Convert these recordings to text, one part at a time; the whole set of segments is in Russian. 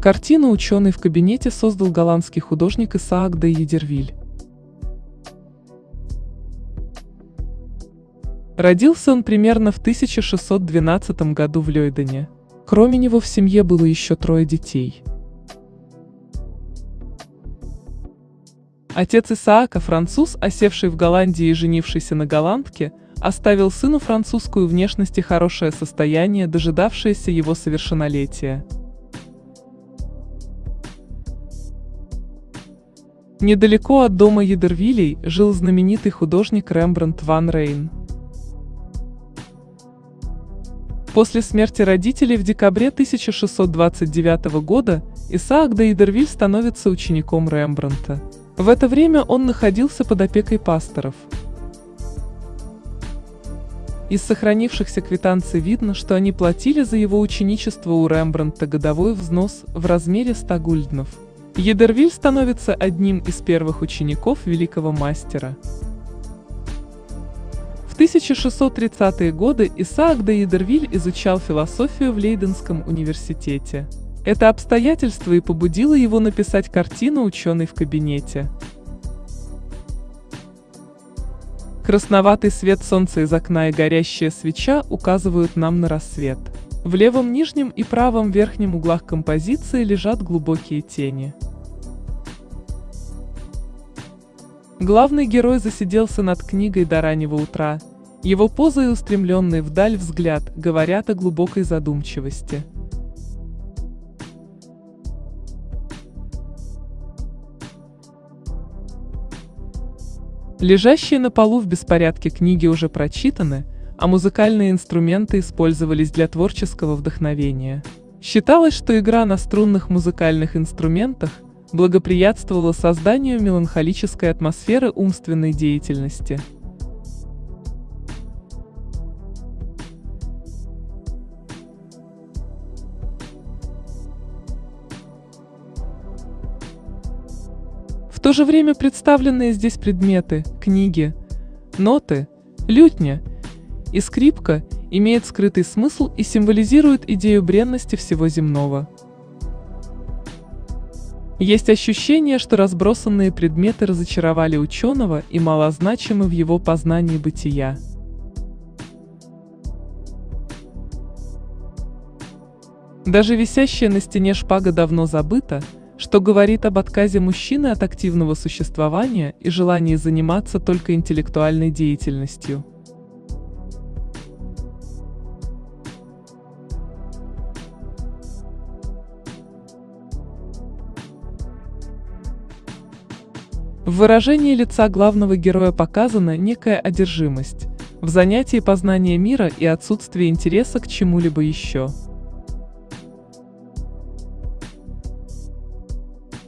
Картину ученый в кабинете создал голландский художник Исаак де Едервиль. Родился он примерно в 1612 году в Лейдене. Кроме него в семье было еще трое детей. Отец Исаака, француз, осевший в Голландии и женившийся на голландке, оставил сыну французскую внешность и хорошее состояние, дожидавшееся его совершеннолетия. Недалеко от дома Едервилей жил знаменитый художник Рембрандт ван Рейн. После смерти родителей в декабре 1629 года Исаак де Идервиль становится учеником Рембрандта. В это время он находился под опекой пасторов. Из сохранившихся квитанций видно, что они платили за его ученичество у Рембрандта годовой взнос в размере 100 гульднов. Едервиль становится одним из первых учеников великого мастера. 1630-е годы Исаак де Идервиль изучал философию в Лейденском университете. Это обстоятельство и побудило его написать картину «Ученый в кабинете». Красноватый свет солнца из окна и горящая свеча указывают нам на рассвет. В левом нижнем и правом верхнем углах композиции лежат глубокие тени. Главный герой засиделся над книгой до раннего утра. Его поза и устремленный вдаль взгляд говорят о глубокой задумчивости. Лежащие на полу в беспорядке книги уже прочитаны, а музыкальные инструменты использовались для творческого вдохновения. Считалось, что игра на струнных музыкальных инструментах благоприятствовало созданию меланхолической атмосферы умственной деятельности. В то же время представленные здесь предметы, книги, ноты, лютня и скрипка имеют скрытый смысл и символизируют идею бренности всего земного. Есть ощущение, что разбросанные предметы разочаровали ученого и малозначимы в его познании бытия. Даже висящая на стене шпага давно забыта, что говорит об отказе мужчины от активного существования и желании заниматься только интеллектуальной деятельностью. В выражении лица главного героя показана некая одержимость, в занятии познания мира и отсутствие интереса к чему-либо еще.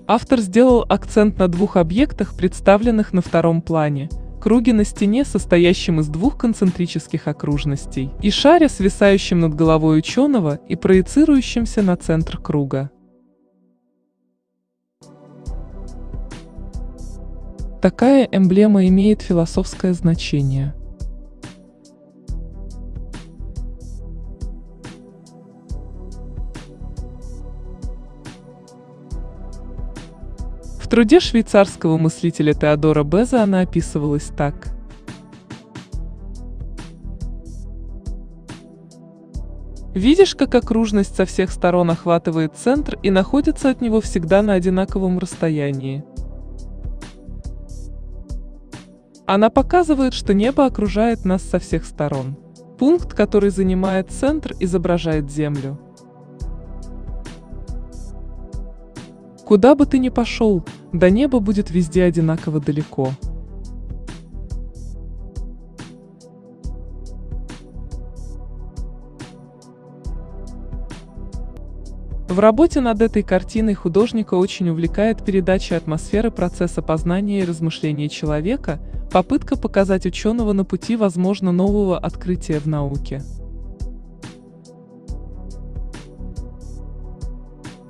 Автор сделал акцент на двух объектах, представленных на втором плане – круге на стене, состоящем из двух концентрических окружностей, и шаре, свисающем над головой ученого и проецирующимся на центр круга. Такая эмблема имеет философское значение. В труде швейцарского мыслителя Теодора Беза она описывалась так. Видишь, как окружность со всех сторон охватывает центр и находится от него всегда на одинаковом расстоянии. Она показывает, что небо окружает нас со всех сторон. Пункт, который занимает центр, изображает Землю. Куда бы ты ни пошел, до неба будет везде одинаково далеко. В работе над этой картиной художника очень увлекает передача атмосферы процесса познания и размышления человека, попытка показать ученого на пути возможно нового открытия в науке.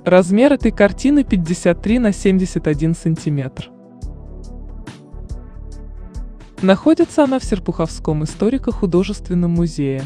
Размер этой картины 53 на 71 сантиметр. Находится она в Серпуховском историко-художественном музее.